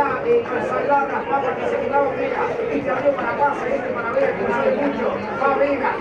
Eh, la, eh, la raspaba que se quedaba Vega, este abrió para acá, se este para Vega, que sabe mucho, va Vega,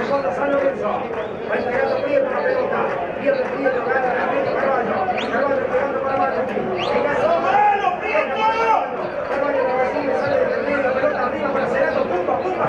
Alejandro San Lorenzo. Va la pelota. Prieto, Prieto, gana, Prieto, Carvalho. Carvalho pegando para Mano. La arriba para Cerato. ¡Pumba, pumba,